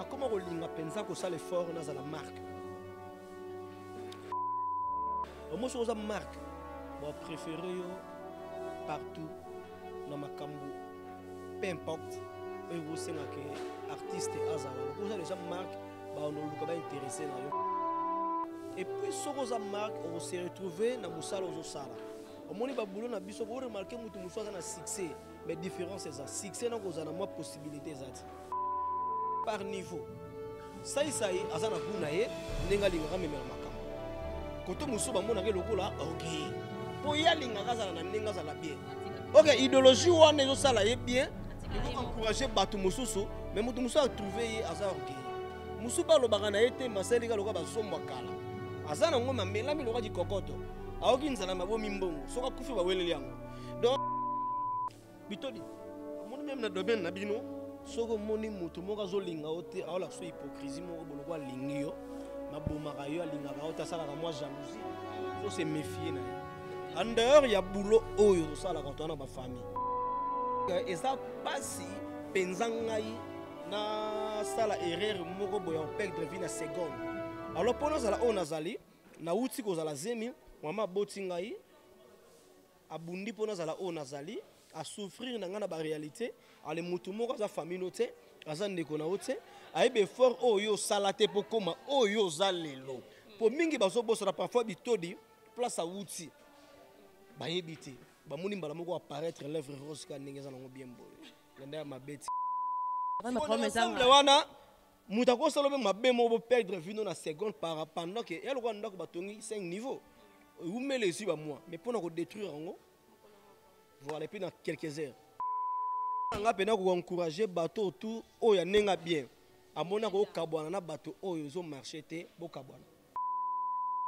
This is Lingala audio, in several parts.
nakoma kolinga mpenza kosala effort nazala marke omo soki oza marke bapréféré yo partout na makambo peu importe oyo ekosengaka artiste azala lokola oza deja marke baoluka bainteresse na yo epuis soki oza marke okose retrouve na mosala ozosala omoni babulo na biso koremarke motu mosusu aza na succès mais différence eza succès na kozala na mwa possibilité eza ti par niveau saisai aza na gout na ye ndenge alingaka amemela makambo kote mosusu bamonaka lokola orgueil ah, mpo ye alingaka azala na ndenge azala bien ok idéologie wana ezosala ye bien ekoencourage bato mosusu me moto mosusu atrouve ye aza orgueil mosusu balobaka na ye te masalika lokola bazombwa kala aza nango mamelami lokola kikokoto aoki nzala mabomi mbongo soki akufi baweleli yango donc bitodi omoni meme na domaine na bino soki omoni moto moko azolinga yo te aola so hypocrisie moko boloko alingi yo mabomaka yo alingaka yo te asalaka mwa jalousie so se méfie na ye en dehors ya boulot oyo tosalaka toa na bafamille eza mpasi mpenza ngai nasala erreur moko boya operdre vie na seconde alors mpo nazala oyo nazali nauti kozala zemi mama aboti ngai abundi mpo nazala oyo nazali asouffrir na ngai na baréalité ale motu moko aza famille no te aza ndeko na yo te ayebi effort oyo yo osala te mpo koma oyo yo oza lelo mpo mingi bazobosana parfois bitodi place awuti bayebi te bamoni mbala moko apparaître lèvre rose ka ndenge eza nango bien boye landa ya mabe ti wana moto akosala mpe mabe moko boperdre vino na seconde par pendant ke ya lokola ndako batongi 5 niveau eumela ezwi bamwa mais mpo na kodétruire yango voilà epuis na quelques heures nga mpe nakoencourage bato autour oyo ya ndenge bien amoni akokabwana na bato oyo ezomarche te bokabwana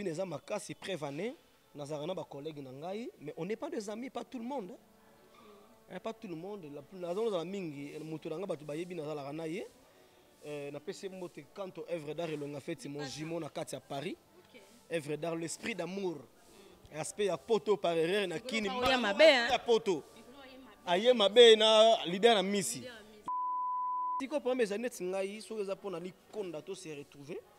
eza makasi prevane nazalaka na ba collègue na ngai mais on n'est pas des amis pas tout le monde hein, pas tout le monde nazalozala mingi moto na ngai bato bayebi nazalaka na ye euh, napesi mbote kanto œuvre d'art elonga feti mon jumeau na kati ya paris œuvre d'art l'esprit d'amour aspect ya poto par erreur na kini ya poto aye mabe na leader na misi sikoyo problème eza neti ngai soki eza mpo na likonda to se retrouver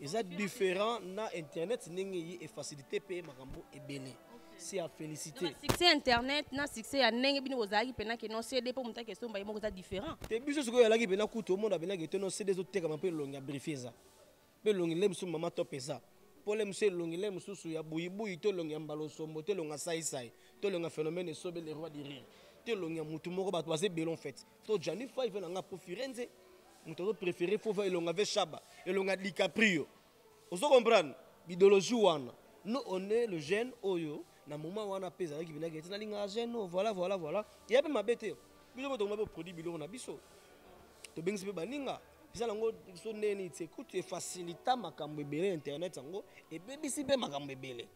eza différent na internet ndenge ye efacilité mpe makambo ebele si ya félicité succès internet na succès ya ndenge bino bozalaki mpena ke non cd mpo moto akesomba ye moko eza différent te biso sikoyo alaki mpena kutu omona benaki te non cd ezotekama mpe elongi ya briefe eza mpe elongi nde mosusu mama top eza mpo le mosusu elongi le mosusu ya buyibuyi to elongi ya mbala osombo to elongi ya saisai to elongi ya phénomène esobe le roi du rire to elongi ya motu moko bato baza ebele en fait to Gianni Fai ve na nga po Firenze moto azo préféré fo va elonga ve Shaba elonga DiCaprio ozo comprendre bidologie wana nous on est le jeune oyo na moment wana mpe ezalaki binaki ete nalingaka jeune oyo voilà voilà voilà eya mpe mabe te biso mpe tokomi mpe produit biloko na biso tobengisi mpe baninga eza nango biso ndenge nini te kutu efacilita makambo ebele na internet yango ebebisi mpe makambo ebele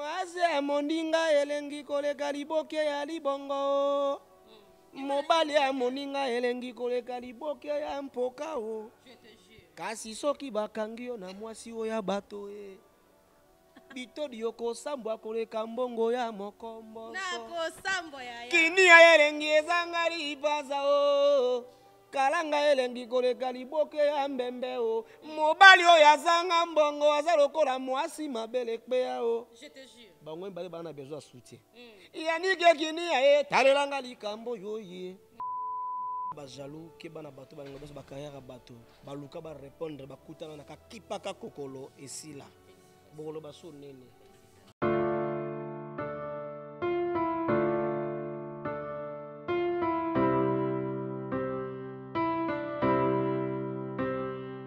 mwasi ya mondinga elengi koleka liboke ya libongo mobali ya moninga elengi koleka liboke ya mpoka o kasi soki bakangi yo na mwasi oyo ya bato e bitodi okosambwa koleka mbongo ya mokombonkini ya elengi ezanga libaza o kalanga elengi koleka liboke ya mbembe o mobali oyo azanga mbongo aza lokola mwasi mabele kpeya o bango mibale baa na besoin ya soutien mm. yanike kini ya ye talelanga likambo yo ye ba jaloux ke bana bato balinga baso bacarrière ya bato baluka barépondre bakutana na kakipaka kokolo esila bokoloba so nene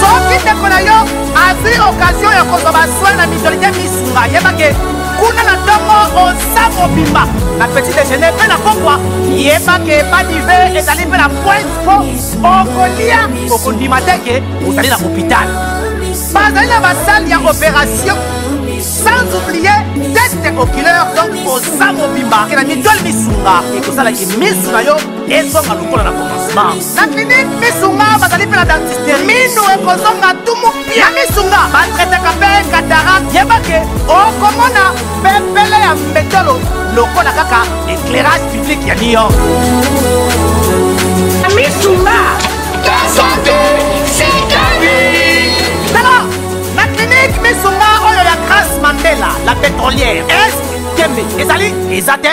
soki ndeko na yo azwi okazio ya kozwa baswai na mitorite misunga yebake kuna na ntongo oza mobimba na petit dejeuner mpe na pokwa yebake badive ezali mpe na pointe mpo okolia okondima te ke ozali na hopital bazali na basale ya opération sans oublier teste oculaire donc oza mobimba na mitole misunga ekosalaki misu na yo ezonga lokola na commencement na clinique misunga bazali mpe na dentisterie mino ekozonga tumu pia na misunga batretaka mpe katarak yebake okomona pepele ya mbetolo lokola kaka éclairage public ya new york misunga sante sikani tala na clinique misunga oyo ya grace mandela la pétrolière est kembe ezali eza te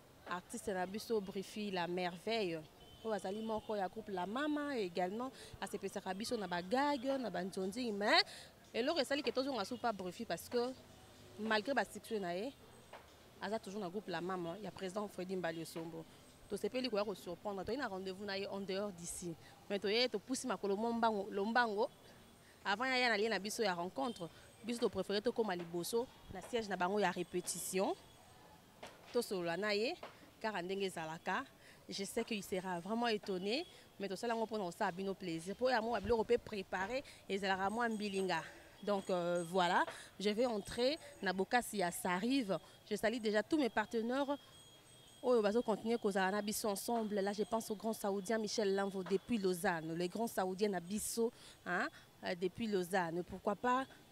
Artiste na biso Brifi la merveille oyo azali moko ya groupe la mama également asepesaka biso na bagage na banzonzing mais eloko esali ke tozonga su pa Brifi parce que malgré basuccès na ye aza toujours na groupe la mama ya président Freddy Mbali Osombo tosepeli koya kosurprendre toyei na rendez-vous na ye en dehors d'ici mais toyei topusi makolo mombango lombango avant ya ya na lie na biso ya rencontre biso topréféré tokóma liboso na siège na bango ya répétition tosolola na ye kaka ndenge ezalaka je sais qu'il sera vraiment étonné mais tosala yango mpona kosala bino plaisir mpo ya mwa biloko mpe préparé ezalaka mwa mbilinga donc euh, voilà je vais entrer na bokasi ya sarive je salis déjà tous mes partenaires oyo bazo continuer kozala na biso ensemble là je pense au grand saoudien michel lamvo depuis lausanne le grand saoudien na biso hein, euh, depuis lausanne pourquoi pas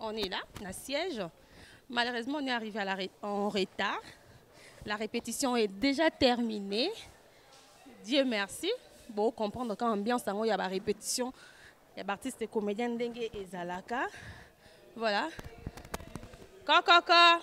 On est là, on a siège. Malheureusement, on est arrivé en retard. La répétition est déjà terminée. Dieu merci. Bon, comprendre quand ambiance, il y a la répétition. Il y a l'artiste et comédien Dengue et Zalaka. Voilà. Coco, coco.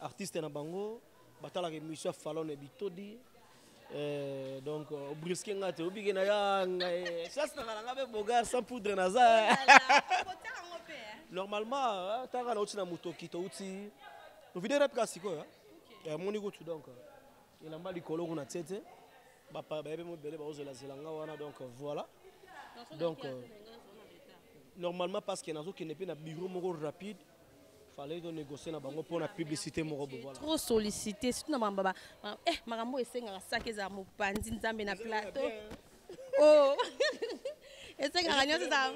artiste na bango batalaka émission ya falon na bitodi Eh, donc euh, obrisque nga te obike na ya ngai sas na ngalanga mpe bogar sans poudre naza oh eh. normalement ntaka eh, nauti na motoki touti ovide rep ka sikoyo amoni kutu donc elamba likolo kuna tie te bayebi mo ebele baozela zela nga wana donc voilà donc euh, normalement parce que nazokende mpe na bureau moko rapide fallait to négocier na bango pona publicité moko bo voilà trop sollicité surtout na mamba ba eh makambo esengaka saki eza mopanzi nzambe na plateau oh esengaka nyonso eza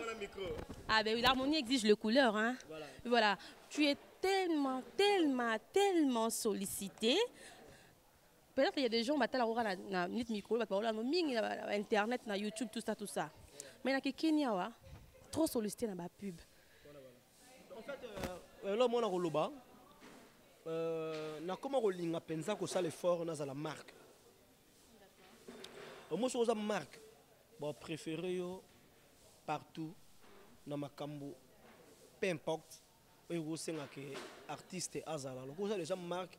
ah ben oui l'harmonie exige le couleur hein voilà, voilà. tu es tellement tellement tellement sollicité peut-être il y a des gens batala ko na na minute micro ba parola no mingi na internet na YouTube tout ça tout ça mais na kikini awa trop sollicité na ba pub En fait, euh, eloko mona koloba euh, nakoma kolinga mpenza kosala effort nazala marque omo soki oza marque bapréféré yo partout na makambo peu importe oyo ekosenga ke artiste azala lokola oza deja marque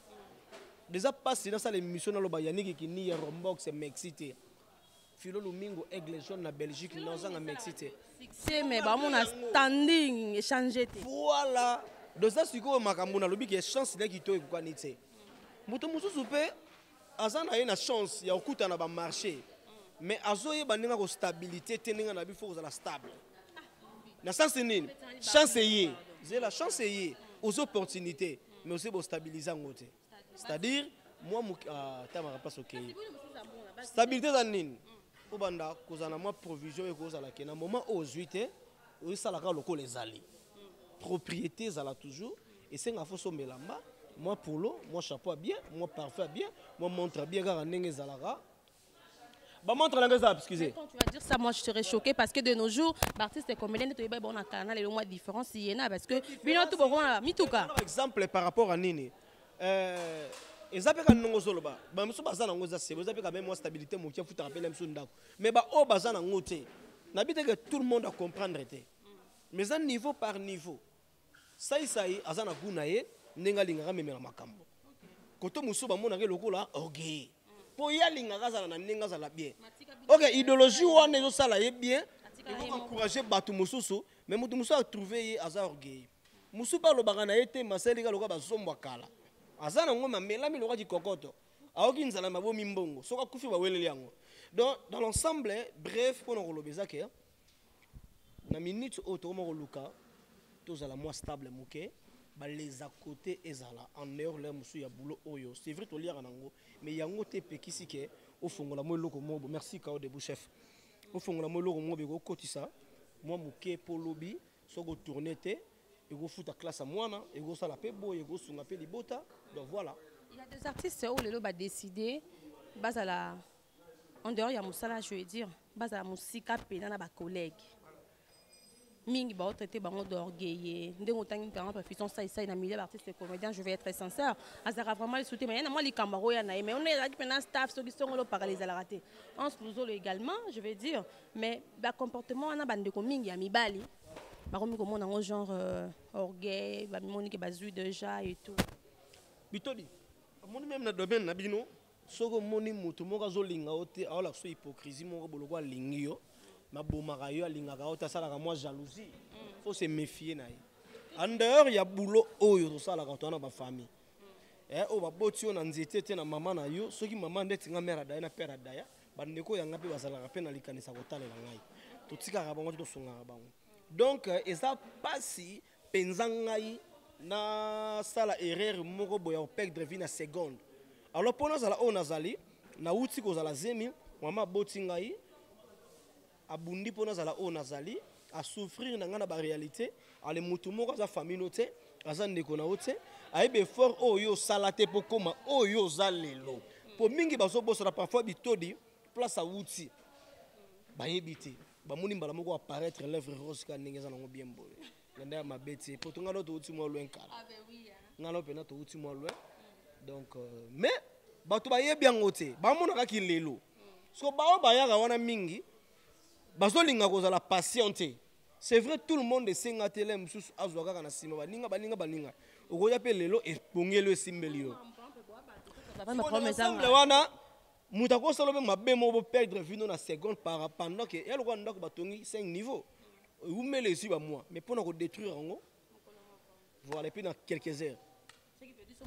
Déjà passe dans ça l'émission dans le Yannick qui ni Rombox Mexité. Philo Lumingo Aigle Jaune na Belgique na ozanga Mexité. Succès mais ba mon standing échanger te. Voilà. De ça siko makambo na lobi que chance na kito ekokani te. Moto mususu pe aza na ye na chance ya okuta na ba marché. Mais azoyeba ndenge ko stabilité te ndenge na bifo kozala stable. Na sens nini? Chance ye. Zela chance ye aux opportunités. mais aussi bo stabiliser yango te c'est-à-dire mwa moke ah, ta marapace okei stabilité eza nini mm. obanda kozala na mwa provision ekozala ke na moment oyo ozwi te osalaka lokola ezali mm. propriété ezala toujours esenga fo somba elamba mwa polo mwa chapeau ya bien mwa parfum ya bien mwa montre ya bien kaka ndenge ezalaka Bah, montre la gaza, excusez. Quand tu vas dire ça, moi je serais choqué parce que de nos jours, l'artiste est comédien, tu es bon à canal et le moins différence, il y en a parce que. Bino tout bon, mi tout cas. Exemple par rapport à Nini. Euh, eza mpe ka ndongo ozoloba bamosusu baza nango eza sebe eza mpe ka meme mwa stabilité moke afutaka mpe na biso ndako mais baoyo baza nango te nabi te que tout le monde acomprendre te mais eza niveau par niveau Sai sai aza na goût na ye ndenge alingaka amemela makambo koto mosusu bamonaka ye lokola orgueilleux mpo ye alingaka azala na ndenge azala bien ok idéologie wana ezosala ye bien ekoencourage bato mosusu mais moto mosusu atrouve ye aza orgueilleux mosusu mpe alobaka na ye te masalika lokola bazombwa kala aza na yango mamelami lokola kikokoto aoki nzala mabomi mbongo soki akufi baweleli yango donc dans l'ensemble bref mpo na koloba eza ke Na minute oyo tokoma koluka tozala mwa stable moke ba les à côté ezala en heure leur mosusu ya boulot oyo c'est vrai toliaka nango mais yango te epekisi ke ofongola mwa eloko moko merci kao debout chef ofongola mwa eloko moko ekokotisa mwa moke mpo lobi soki otourne te ekofuta classe ya mwana ekosala mpe boye ekosunga mpe libota donc voilà il y a des artistes oyo lelo ba décider bazala en dehors ya mosala je veux dire bazala mosika mpena na bacollègue mingi baotraite bango d'orgueille ndenge otangi moto yango bafiso nsaisai na milieu baartiste comédien je vais être sincère azalaka vraiment lisu te maye na mwa likambo akoya na ye mais ona ezalaki mpena staff soki songolo pakala ezalaka te anse luzolo également je vais dire mais bacomportement wana bandeko mingi ya mibali bakomi komona yango genre euh, orgueil bamimoni ke bazwi déjà et tout bitodi omoni meme na domaine na bino soki omoni moto moko azolinga yo te aolakisa so hypocrisie moko boloko alingi yo mabomaka yo alingaka yo te asalaka mwa jalousie mm. faut se méfier na ye en dehors ya boulot oyo tosalaka toa na bafamille mm. eh, oyo baboti yo na nzete te na mama na yo soki mama ndeti nga mare adaya na pere adaya bandeko yanga mpe bazalaka mpe na likanisa kotalela ngai totikaka bango te tosungaka bango donc eh, eza mpasi Penza ngai na sala erreur moko boya o perdre vie na seconde. Alors pona zala o nazali na wuti ko zala zemi mama boti ngai abundi pona zala o nazali a souffrir na ngai na ba réalité ale mutu moko aza famille no te aza ndeko na ote ayebe effort oyo sala te pokoma oyo za lelo po mingi bazo bosana parfois bitodi place a wuti bayebi te bamoni mbala moko apparaître lèvre rose kaka ndenge eza nango bien boye na ndenge ya mabe te mpo tongano touti mwa loin kala ah, ngano mpena touti mwa loin mm. donc euh, mais bato bayebi yango te bamonaka kilelo mm. so baoyo bayaka wana mingi bazolinga kozala patient te c'est vrai tout le monde esenga te le mosusu azwa kaka na nsima baninga baninga baninga okoya mpe lelo ebongeli esimbeli yo wana moto akosala mpe mabe moko boperdre vino na seconde par pendant ke ya lokola ndako batongi 5 niveau eumela ezwi bamwa mais mpo na kodétruire yango voilà epuis na quelques heures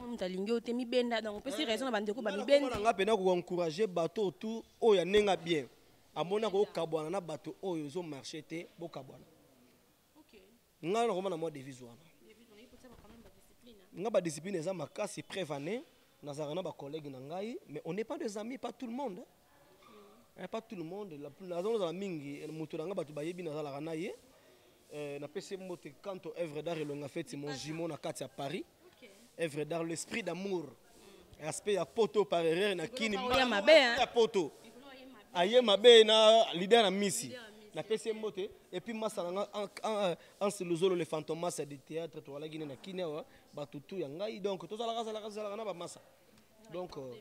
moto alingi yo te mibenda donc opesi eh, raison na bandeko bamibenda nga mpena koencourage bato autour oyo anenga bien amoni akokabwana na bato oyo ezomarche te bokabwana ngai nakoma na mwa devise wana nga badiscipline eza makasi preuve année nazalaka na bacollègue na ngai mais on n'est pas des amis pas tout le monde hein, eh, pas tout le monde nazozala mingi eh, moto na ngai bato bayebi nazalaka na ye eh, napesi mbote kanto œuvre d'art elonga feti mon jumeau na kati ya paris œuvre d'art l'esprit d'amour aspect ya poto par erreur na kini ya poto aye mabe na leader na misi napesi ye mbote epuis masa na nga anse luzolo le fantomas ya de théâtre tozalaki ne na kini awa bato tu ya ngai donc tozalaka zalaka zalaka na bamasa donc euh,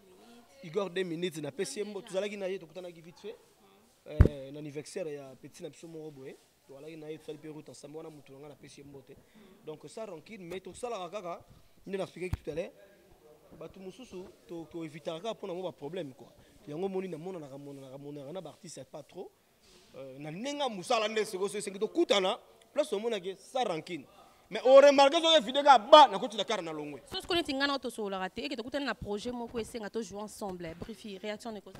igor 2 minutes napesi ye mbote tozalaki na ye tokutanaki vite fait euh, na anniversaire ya petit na biso moko boye tozalaki na ye tosali mpe route ensemble wana motu na ngai napesi ye mbote donc sa rancune mais tosalaka kaka nde nasplikaki tout à l'heure bato mosusu toevitaka kaka mpo na mo baproblème quoi yango omoni namonanaka monanaka monanaka na baartiste pas trop euh, na ndenge ya mosala nde sikoso esengi tokutana place omonaki sa rancune mais oremarke soki evide kaka ba nakotila kara na longwe sosi koneti ngai nao tosololaka te eke tokutani na projet moko esenga tojou ensemble brifi réaction nekoza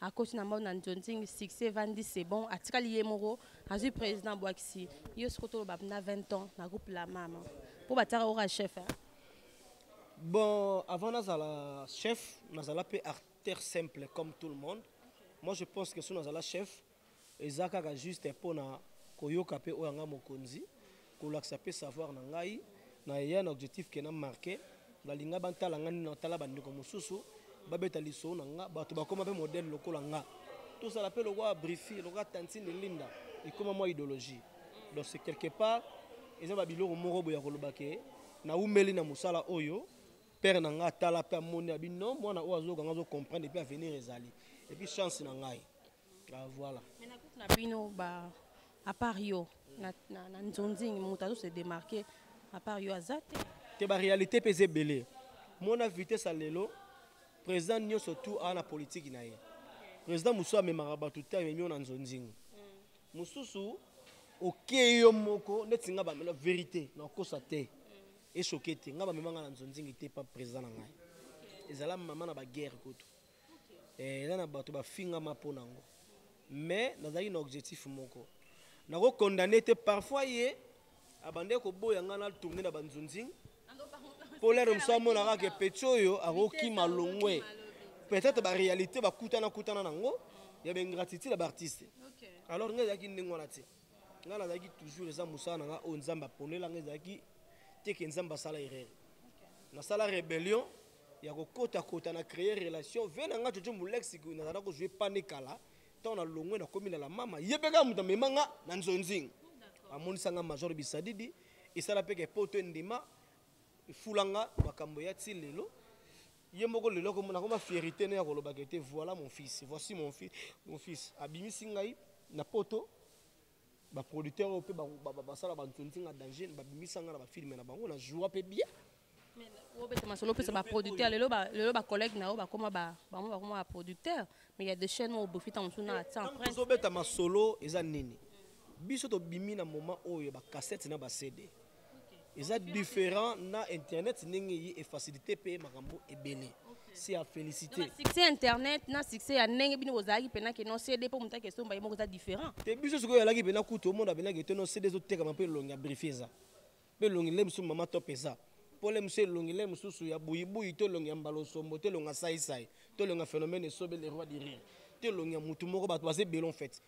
akoti na mbao na nzonzing succès evandi c'est bon atikali ye moko azwi président abwakisi yo soko toloba na 20 ans na groupe la mama mpo batiaka oka chef hein? bon avant nazala chef nazala mpe acteur simple comme tout le monde moi je pense que so nazala chef eza kaka juste pona koyoka pe oyo anga mokonzi kolakisa pe savoir na ngai na eya na objectif ke na marke balinga bantala nga nini natala bandeko mosusu babeta lisolo na nga bato bakoma pe modele lokola nga tozala pe lokola brifi lokola tantine linda ekoma mwa idéologie donc c'est quelque part eza babiloko moko boye ya koloba ke naumeli na mosala oyo père na ngai atala mpe amoni abi non mwana oyo azoyoka ngai azocomprendre epuis avenir ezali epuis chance na ngai Ah, voilà. Mais na groupe na bino ba à part yo na na, na nzonzing moto azo se démarquer à part yo azate. Te ba réalité pe zebele. Mona vitesse à lelo président nyoso tout a na politique na ye. Président Moussa amemaka bato te amemi na nzonzing. Mosusu mm. okei yo moko neti nga bamela verité nakosa te esoke mm. te nga bamema nga na nzonzingi te pa président na ngai ezala mama na baguerre kutu eh, eza na bato bafingama mpo nango mais nazalaki na objectif moko nakokondane te parfois ye abandaki koboya ngai na tourne na banzunzing mpo lere mosu amona kaka epeti oyo akokima longwe peut-être baréalité bakutana kutana nango ya baingratitude ya baartiste alors ngai ezalaki ndenge wana te ngai nazalaki toujours eza mosala na ngai oyo nzambe aponela ngai ezalaki teke nzambe asala erreur nasala rébellion ya kokota kota na créer relation ve na nga jojo molex nazala kozwa epane kala ntango na longwe nakomi na la mama ye mpe kaka moto amema nga na nzonzing amonisa nga major bisadidi esala mpe kepoto endima efula nga makambo ya ti lelo ye moko lelo nakoma fierité ne ya kolobaka ete voilà mon fils voici mon fils, mon fils. abimisi ngai na poto ba producteur oyo mpe basala banzonzinga danger babimisa nga na bafilme na bango na joua mpe bien obeta masolo opesa baproducteur lelo bacollègue na yo bakoma bango bakoma baproducteur mais ya de chaîne oyo obofi ntango mosusu na atiozobeta masolo eza nini biso tobimi na moment oyo ya bacassette na bacd eza différent na internet ndenge ye efacilité mpe makambo ebele c'est à féliciter succès internet na succès ya ndenge bino bozalaki mpena ke non cd mpo moto akesomba ye moko eza différent te biso sikoyo ezalaki mpena kutu omona benaki te non cd ezotekama mpe elongi ya briefe eza mpe elongi nde mosusu mama top eza pole mosusu elongi nde mosusu ya buyibuyi to elongi ya mbala osombo to elongi ya saisai to elongi ya phénomène esobe le roi du rire to elongi ya motu moko bato baza ebele en fait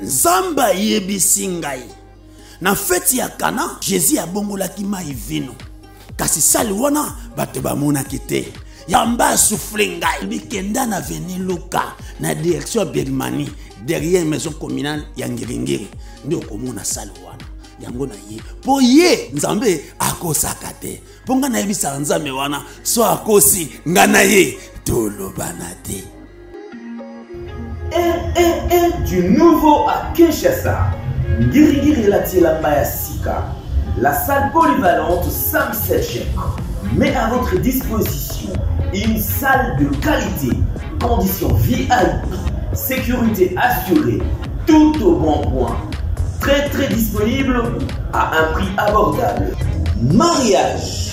nzambe ayebisi ngai na feti ya kana jésus abongolaki mai vino kasi sali wana bato bamonaki te yamba asufle ngai bikenda na veni luka na direction ya birmanie derrière maison communale ya ngiringiri nde okomona sali wana yango na ye mpo ye nzambe akosaka te mpo ngai nayebisaka nzambe wana so akosi ngai na ye tolobana te eh. Et du nouveau à Kinshasa. la La salle polyvalente Sam chèques met à votre disposition une salle de qualité, conditions VIP, sécurité assurée, tout au bon point. Très très disponible à un prix abordable. Mariage,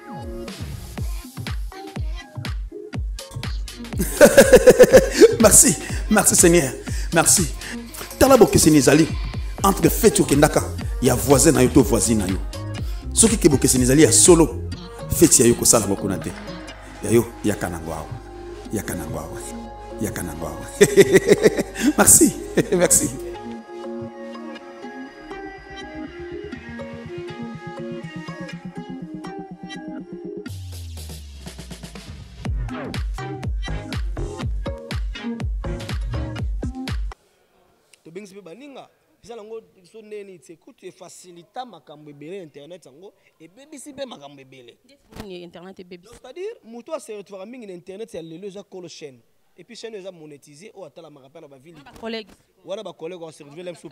merci merci seigneur merci tala bokeseni ezali entre feti okendaka ya voisin na yo to voisine na yo soki ke bokeseni ezali ya solo feti ya yo kosala yango kuna te ya yo yaka nango awa yaka nango awa yaka nango awa merci merci tobengisi mpe baninga eza nango biso ndenge nini te kutu efacilita makambo ebele internet yango ebebisi mpe makambo ebele c'est-à-dire moto aseretraka mingi na internet ya lelo eza kolo chaîne Et puis chaîne eza monétisée ou atalamaka pe na ba ville. Collègue. Wana ba collègue on se retrouve là sous.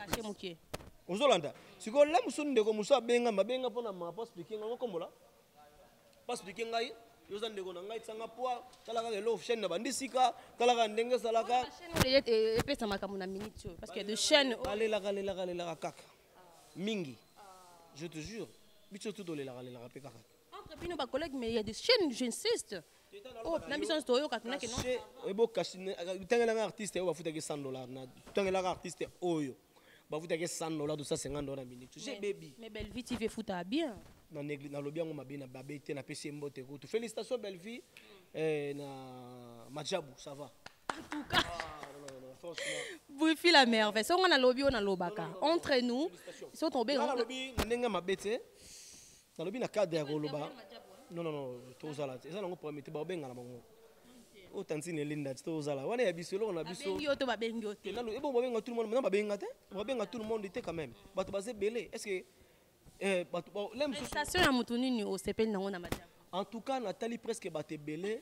Ozolanda. Siko là musu ndeko musu abenga mabenga pona ma pas expliquer ngo kombola. Pas expliquer ngai yoza ndeko na ngai tsanga poa tala kaka elo chaîne na bandi sika tala kaka ndenge ezalaka epesa makambo na minute oyo parce que de chaîne alelaka lelaka lelaka kaka mingi je te jure biso tu tolelaka lelaka mpe kaka entre bino bacollègue mais il y a des chaînes j'insiste oyo na biso nyonso toyoka tuna kino oyebo kasi tangelaka artiste oyo bafutaki 100 dollar na tangelaka artiste oyo bafutaki 100 dollar to 150 dollar na minute je bebi mais bellevie tv efutaka bien nalobi yango mabe na babe te napesi ye mbote kutu félicitation bellevie mm. eh, na majabu ça va en tout cas bufi la merveille soki nga nalobi oyo nalobaka entre nous soki tobengalobi na ndenge mabe te nalobi na cadre ya koloba non non non tozala te eza nango problème te baobengana bango oyo tantine elinda ti tozala wana ya biso eloko na biso ebongo babenga tout le monde na babenga te babenga tout le monde te quand même bato baza ebele est ce que eh, bato lem station ya moto nini osepeli nango na madiaba en tout cas natali presque bato ebele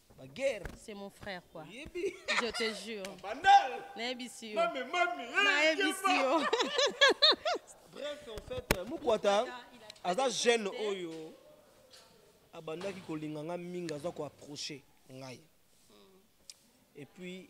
Ba guerre. C'est mon frère quoi. Yebi. Je te jure. Bandal. Naebisi yo. Mame mame. Eh, Naebisi yo. Bref en fait euh, Mukwata aza jeune oyo abandaki kolinga nga mingi aza ko approcher ngai. Et puis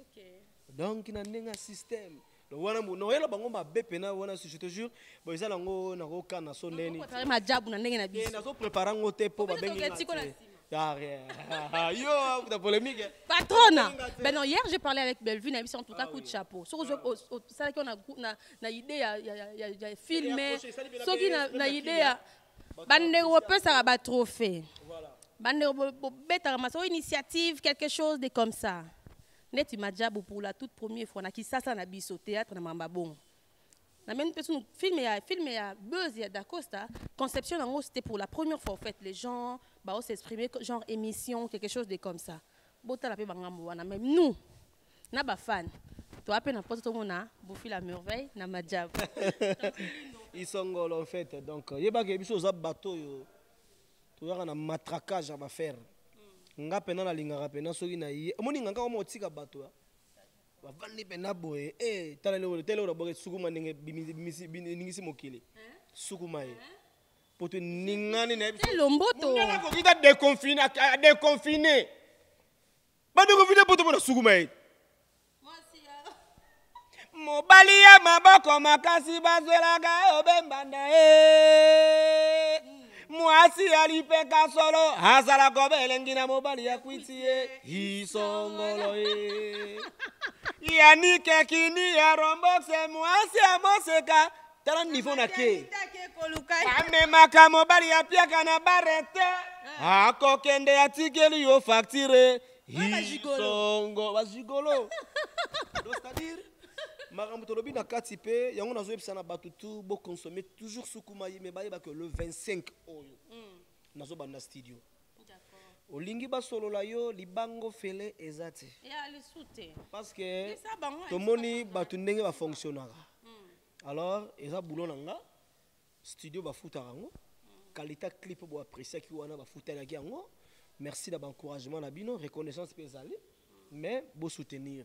okay. donc na ndenge ya système donc wana noyela bango mabe mpena wana je te jure bo eza nango nakokana so ndeni majabu na ndenge na biso eh, nazoprépare yango te mpo babengi Ah, rien. Ah, yo, hein, la polémique. Hein. Patronne. Ben non, hier j'ai parlé avec Bellevue, n'a en tout cas ah coup de chapeau. Sauf que ça qu'on a na idée ya ya ya filmer. Sauf qu'il na idée ya bandeko bopesaka ba trophée bandeko bobetaka maso initiative quelque chose de comme ça neti majabu pour la toute première fois na kisasa na biso théâtre na mamba bongo na meni mpe sunu film ya film ya buzz ya dacosta conception yango c'était pour la première fois en fait les gens bao s'exprimer genre émission quelque chose de comme ça botala mpe bangambo wana mais nous na ba fan toa mpe na poto tomona bufi la merveille na majab isongolo en fait donc yebaka ye biso oza bato oyo toyaka na matraquage ya bafere mm. nga mpena nalingaka mpena soki na ye omoni nga nkaka motika bato ya bavandi mpena boye e eh, tala eloko tala eloko naboke sukuma ndenge eningisi mokili eh? sukuma ye eh? poto eningani na ye biso elomboto akoki ta deconfine bande kovide mpo tomona sukuma ye mobali ya maboko makasi bazwelaka obembanda e mwasi ya lipeka solo azala koba elengi na mobali ya kwiti ye isongolo ye yanike kini ya rombokse mwasi ya moseka tala nivo na ke amemaka mobali ya piaka na bare te ah. akokende atikeli yo faktire isongo bazigolo c'est-à-dire makambo tolobi na kati mpe yango nazoyebisa na bato tu boconsomme toujours sukuma ye me bayebaka le 25 oyo mm. nazobanda studio olingi basolola yo libango fele eza te parce que tomoni bato ndenge bafonctionnaka hmm. alors eza boulot na nga studio bafutaka yango hmm. kalita clip bo appréciaki wana bafutanaki yango merci na baencouragement na bino reconnaissance mpe ezali hmm. mais bosoutenir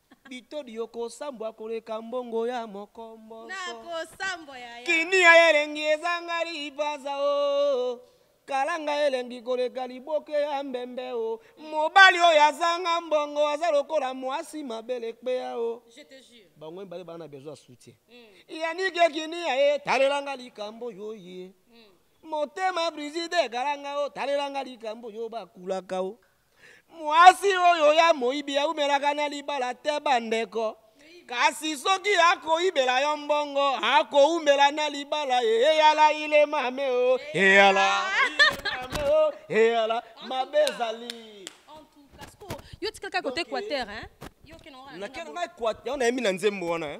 bitodi okosambwa koleka mbongo ya mokomboso kini ya elengi ezanga libaza o oh. kalanga elengi koleka liboke ya mbembe o oh. mobali oyo azanga mbongo aza lokola mwasi mabele kpeya o oh. bango mibale baa na bezo ya soutien hmm. yanike kini ya ye talelanga likambo oyo ye hmm. motema briside kalanga o talelanga likambo oyo bakulaka o mwasi oyo ya moyibi eumelaka na libala te bandeko kasi soki akoyibela yo mbongo akoumela na libala eyala ile mame o eyala mame o eyala mabe ezali yo tikalaka kote equateur nayebi na nzembo wana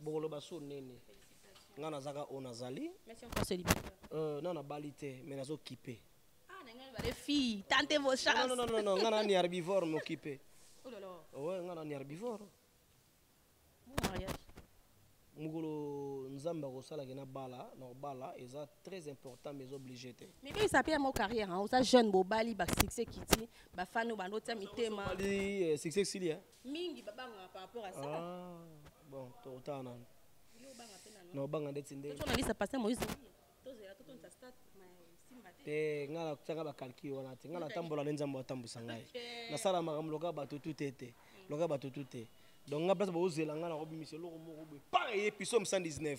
bokoloba so nene nga nazaka oyo nazali euh, na nabali te mais nazokipe ah, nga nani herbivore mokipe oh owe nga nani herbivore mokolo nzambe akosalaki na bala na kobala eza très important mais eza oblige te mibisa mpe yango carrière oza jeune bobali basuccès kiti bafani obanda otya mitema eh, succès sili eh. mingi babangaka par rapport à ça ah, bon tokotala nanu nobanga ndeti ndejournaliste pasta moise tozela totonisa stade te ngai natyaka bakalkile wana te ngai natambola nde nzambe atambwisa ngai nasala makambo loka bato tu te te loka bato tu te donc ngai place baozela ngai nakobimisa eloko moko boye pa eye piso 119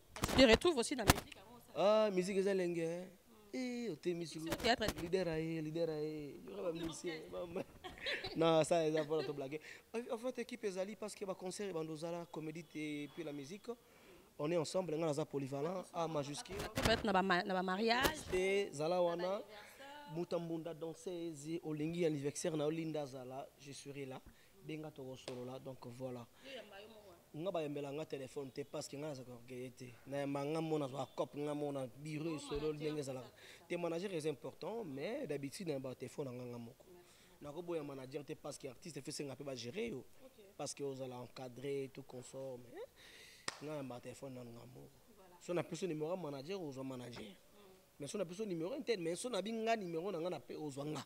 Tu te retrouves aussi dans la musique Ah, musique eza lenge. Hein? Eh, otemi sulu. Théâtre leader aye, leader aye. Yora ba musicien, mama. Non, ça eza pas to blague. En fait, équipe ezali parce que ba concert bando zala comédie et puis la musique. On est ensemble, on a polyvalent à majuscule. Peut-être na ba na ba mariage. Et zala wana. Mutambunda danseuse, olingi anniversaire na Olinda zala, je serai là. benga tokosolola donc voilà nga bayembela nga telefone te parce que nga nazaka orgueille te nayemba nga mona azwa cope nga mona biro esolo ndenge ezalaka te manager eza important mais d'habitude nayemba telefone na nga nga moko nakoboya manager te parce que artiste efesenga mpe bagere yo parce que ozala encadré tout confort mais nga yemba telefone nanu nga moko so napesi numéro ya manager ozwa manager mais so napesi numéro intel mais so nabi nga numéro na nga na mpe ozwa nga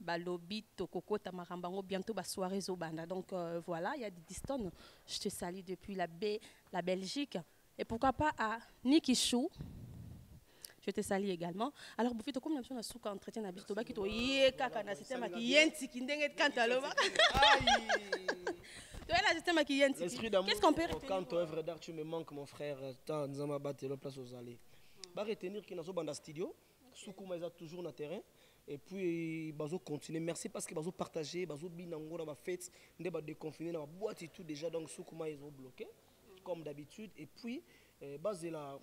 ba lobi toko kota makambo yango bientôt ba soirée zo banda donc euh, voilà il y a des distances je te salue depuis la B la Belgique et pourquoi pas à Niki Chou je te salue également alors bofi tokomi na biso na suka entretien na biso tobaki toye kaka na système aki ye ntiki ndenge kanto alobaka toye na système aki ye ntiki qu'est-ce qu'on peut retenir kanto œuvre d'art tu me manques mon frère tant nzama batelo place ozali ba retenir ki nazobanda studio sukuma eza toujours na terrain et puis bazo continuer merci parce que bazo partager bazo bina ngo na ba fêtes nde ba déconfiner na ba boîte et tout déjà donc sukuma ils ont bloqué comme d'habitude et puis euh, bazela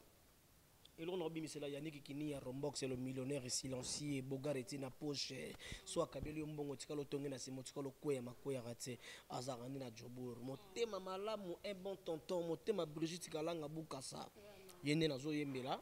eloko na kobimisela yaniki kini ya rombox le millionnaire silencieux bogar eti na poche so akabeli yo mbongo otikala otongi na nsima otikala okweya makweyaka te azalaka nde na jobur motema malamu un bon tonton motema brigitte kalanga bukasa ye nde nazoyembela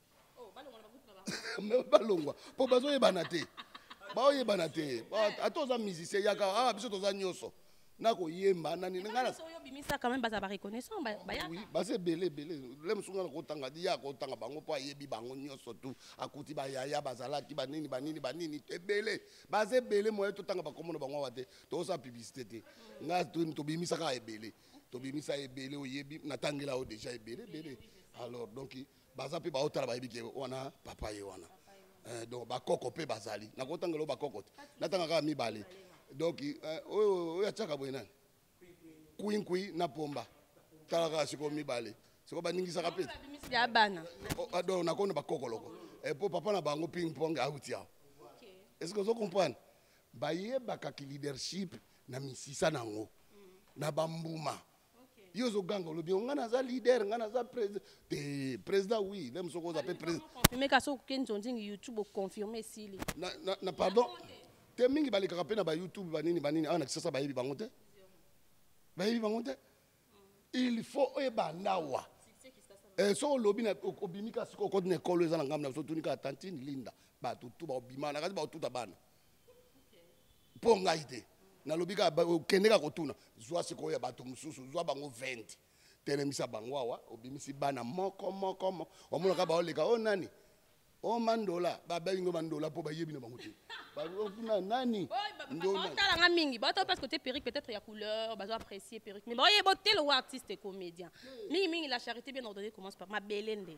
balongwa mpo bazoyebana te baoyebana te ata oza musicien yaka awa ah, biso toza nyonso nakoyemba nani baza ebele ebele le mosusu nga nakotanga ye akotanga bango mpo ayebi bango nyonso tu akuti bayaya bazalaki banini banini banini ebele baza ebele moye totanga bakomona bango awa te tozosala publicité te nga tobimisaka ebele tobimisa ebele oyebi natangela yo deja ebele ebele alors donc baza mpe baotala bayebi ke wana papa ye wana eh, donc bakoko mpe bazali nakotanga lo bakoko te natanga kaka mibale donc eh, oyo oyo atiaka boye nani kwinkwi na pomba tala kaka sikoyo mibale sikoyo baningisaka mpe ya bana oh, ah, donc nakona bakoko loko mpo eh, papa na bango ping pong auti awa est ce que ozo comprendre bayebaka ki leadership na misisa na yango na bambuma yo ozoganga olobi yo ngai naza leader ngai naza président te président oui lem soki oza mpe présidentconfirme kasi okoke nzonzingi youtube oconfirme esili na pardon te mingi balekaka mpe na bayoutube banini banini awa na kisasa bayebi bango te bayebi bango te il faut ebanda wa eh, so olobi obimi kasi kokoti na ekolo eza na ngambo na biso tuni kaka tantine linda bato tu baobima na kati baotuta bana mpo ngai te nalobi kaka okende kaka kotuna zwa sikoyo ya bato mosusu zwa bango 20 telemisa bango awa obimisi bana moko moko moko omonaka baoleka o oh, nani o oh, mandola babengi ngo mandola mpo bayebi na bango te kuna oh, nani otalanga mingi bato parce que te perruque peut-être ya couleur bazo apprécier perruque mais baoye botelo wa artiste comédien mingi mingi la charité bien ordonnée commence par mabele nde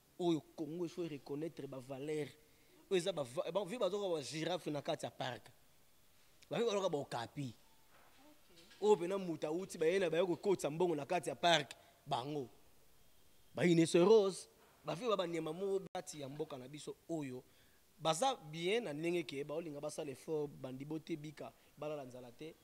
oyo congo il faut reconnaitre ba valeur oyo eza vi bazoka ba girafe na kati ya park bavi baloka baokapi oyo mpena moto awuti baye na baye kokotisa mbongo na kati ya park bango baineserose bavi ba banyama moko bati ya mboka na biso oyo baza bien na ndenge ke baolinga basala effort bandi botebika balala nzala te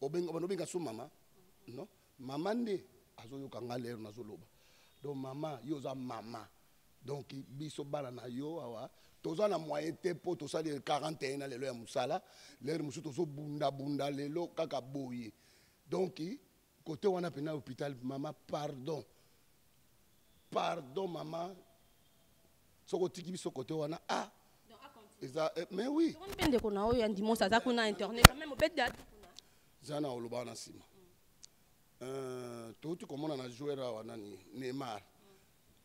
obenga bana obenga so mama non mama nde azoyoka nga lere nazoloba donc mama yo oza mama donc biso bana na yo awa toza na moyen te mpo tosali 41 na lelo ya mosala lere mosusu tozobundabunda lelo kaka boye donc Kote wana pena hopital mama pardon. Pardon mama. Soko tiki biso kote wana ah eza eh, mais oui. Soko mpende kona oyo andimo sa za kuna internet quand même obeda. Zana oloba na sima. Euh, touti komona na joueur awa nani Neymar.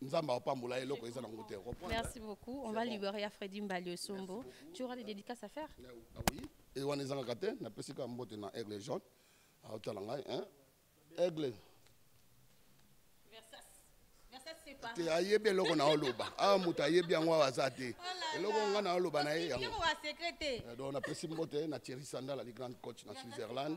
Nzambe apambola eloko eza nango te. Merci beaucoup. On va libérer à Freddy Mbalio Sombo. Tu auras des dédicaces à faire? Ah, ah oui. Et on est en kate na pesi ka mbote na aigle jaune. Ah tala ngai hein. Aigle. Versace. Versace c'est pas. Te ayebi eloko na oloba. Ah mutu ayebi yango aza te. Oh eloko nga na oloba na ye yango. Yo wa secret te. Eh, donc na pesi mbote na Thierry Sandala le grand coach na Switzerland.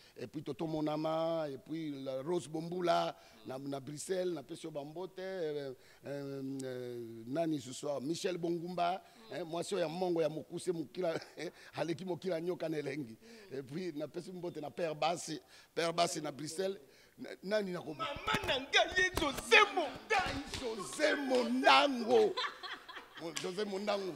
et puis toto monama et puis rose bombula na, na bruxelles napesi yo bambote euh, euh, euh, nani susu michel bongumba eh, mwasi oyo ya mongo ya mokuse mokila eh, aleki mokila nyoka na elengi et puis napesi mbote na père basi père basi na bruxelles nani nakoma mama na ngai ye jose mondango jose mondango jose mondango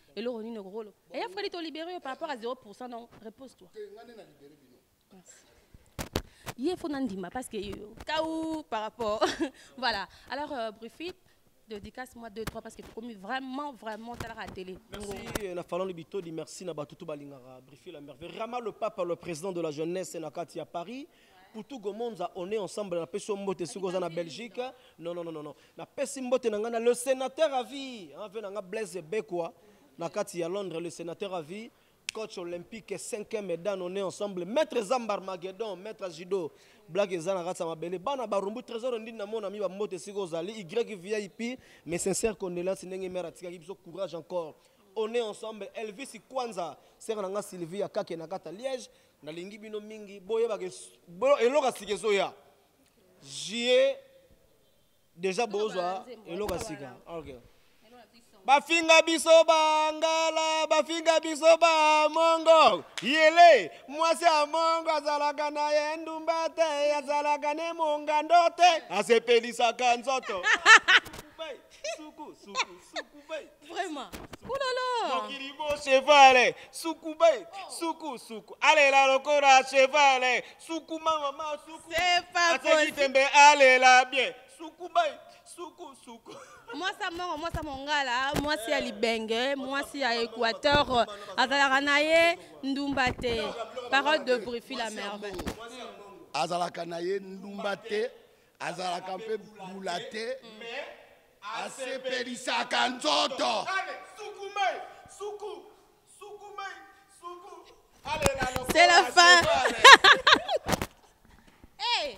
eloko nini okoki oloba eya fredi tolibere yo par rapport à 0 pourcent donc repose toi ye fo nandima parce que yo kau par rapport voilà alors euh, brufit dédicace moi 2 3 parce que tokomi vraiment vraiment talaka télé merci euh, na falando bitodi merci na bato to balingaka brifie la merveille rama le papa le président de la jeunesse na kati ya paris Kutu Gomonza, on est ensemble na pesi mbote soki oza na Belgique. Non non non non. Na pesi mbote na ngana le sénateur à vie. Hein, vena nga Blaise Bekwa na kati ya Londres le sénateur à vie. Coach olympique 5e dan on est ensemble. Maître Zambar Magedon, maître judo. Blague eza na kati ya mabele. Bana barumbu trésor ndini na mona mi ba mbote soki ozali Y VIP mais sincère condoléances ndenge mère atikaki biso courage encore. On est ensemble Elvis Kwanza, sœur na nga Sylvie ya Kake na kata Liège. nalingi bino mingi boyebaka eloko ya sika ezoya jie deja bozwa eloko ya sika okay. bafinga biso bangala bafinga biso bamongo yele mwasi ya mongo azalaka na ye ndumba te azalaka ne mongando te asepelisaka nzoto Vraiment. Oulala. Mokili bo chevale, suku bay, suku suku. Alela lokola chevale, suku mama ma suku. C'est pas Ase possible. kitembe alela bien, suku bay, suku suku. mwasi ya moko mwasi ya mongala mwasi ya libenge mwasi ya équateur azalaka na ye ndumba te parole de brifi la merveille azalaka na ye ndumba te azalaka mpe bula te asepelisaka nzoto c'est la fin hey.